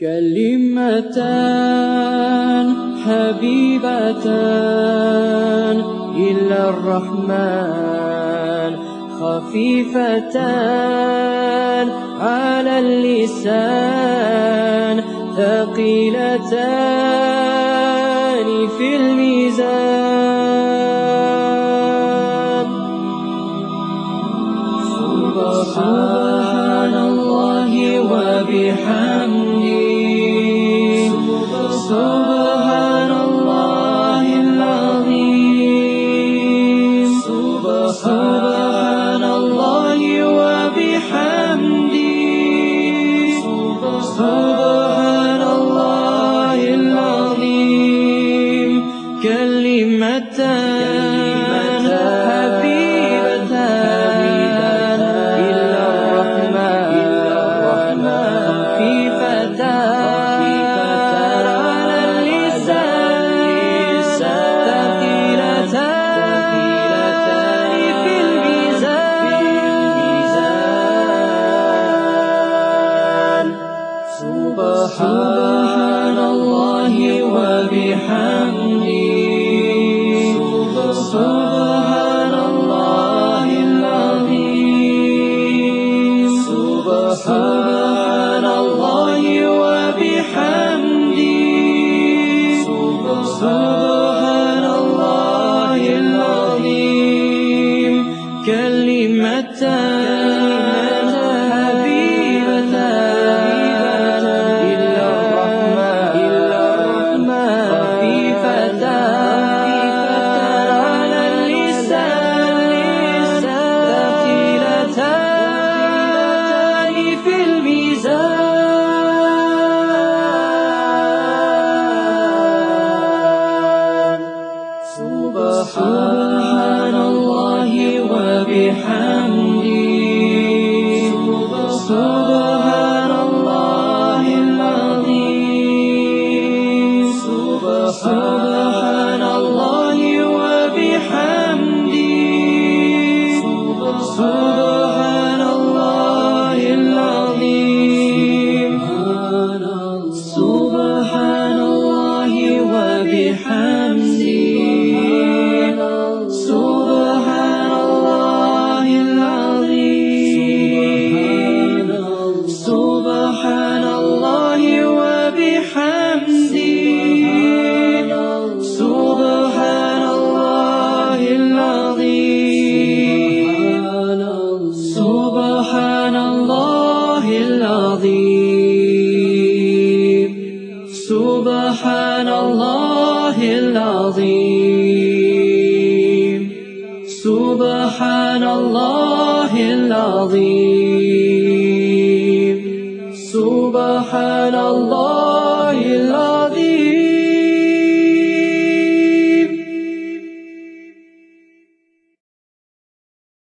كلمتان حبيبتان إلى الرحمن خفيفتان على اللسان ثقيلتان في الميزان. سبحان الله وبحمده. سبحان الله العظيم. كلمتان حبيبتان كلمتان وبحمده سبحان الله العظيم. سبحان الله وبحمده سبحان الله العظيم. سبحان الله العظيم. العظيم سبحان الله.